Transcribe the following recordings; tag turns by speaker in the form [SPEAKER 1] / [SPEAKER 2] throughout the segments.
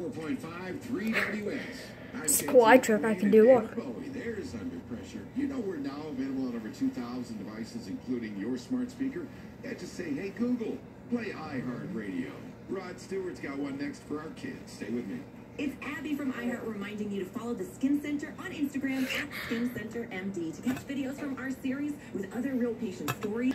[SPEAKER 1] 94.5 3WS. I'm
[SPEAKER 2] Squad trick, I can do one.
[SPEAKER 1] Bowie. There's under pressure. You know we're now available on over 2,000 devices, including your smart speaker. Yeah, just say, hey Google, play iHeartRadio. Rod Stewart's got one next for our kids. Stay with me.
[SPEAKER 3] It's Abby from iHeart reminding you to follow the Skin Center on Instagram at Skin Center MD to catch videos from our series with other real patient stories.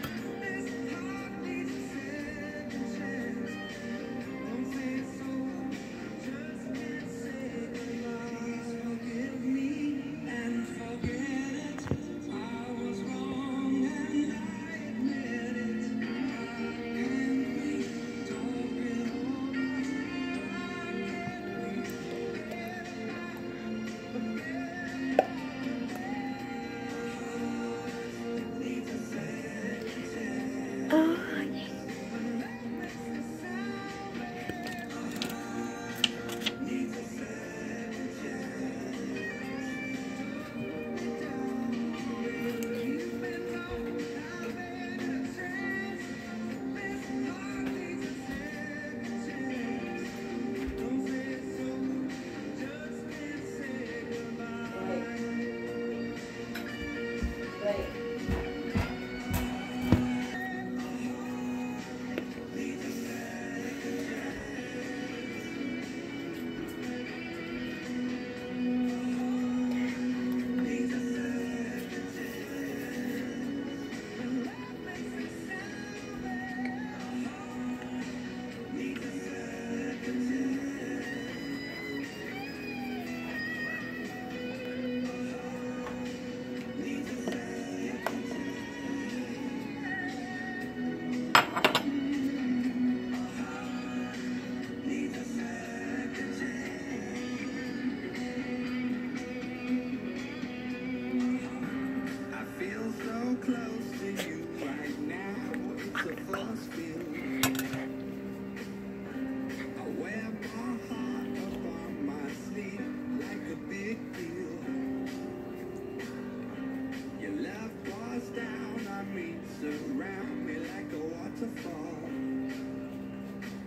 [SPEAKER 4] A waterfall.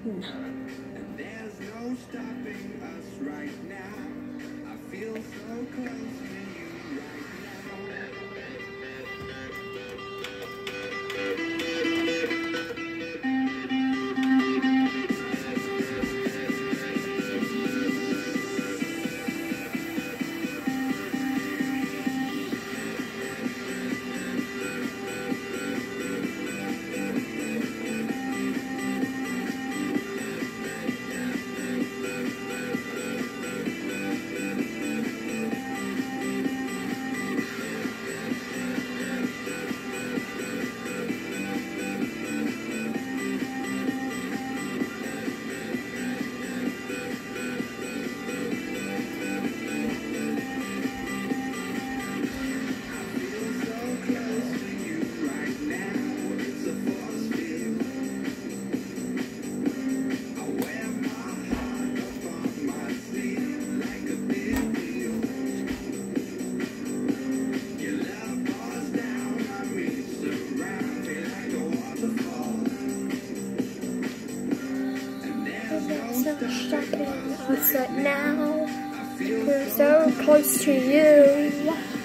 [SPEAKER 4] And there's no stopping us right now. I feel so close
[SPEAKER 2] So stuck in now. We're so close to. You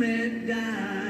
[SPEAKER 3] let die.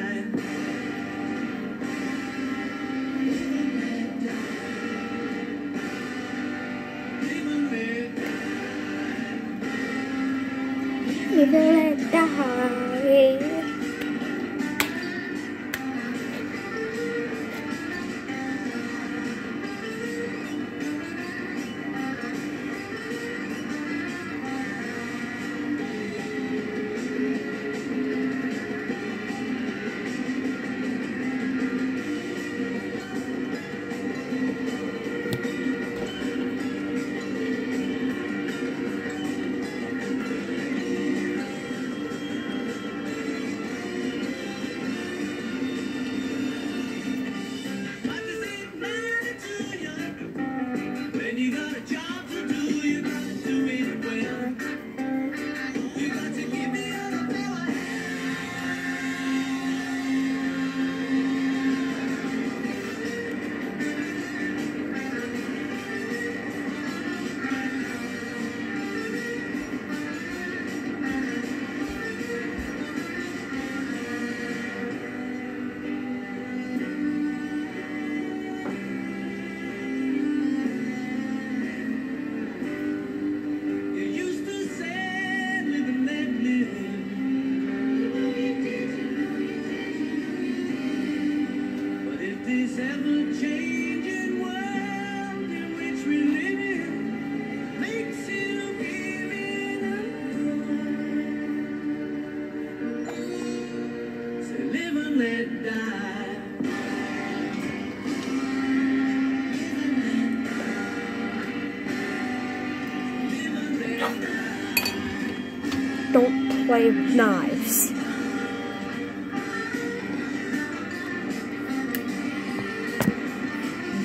[SPEAKER 2] Don't play with knives.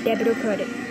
[SPEAKER 2] Debit or credit.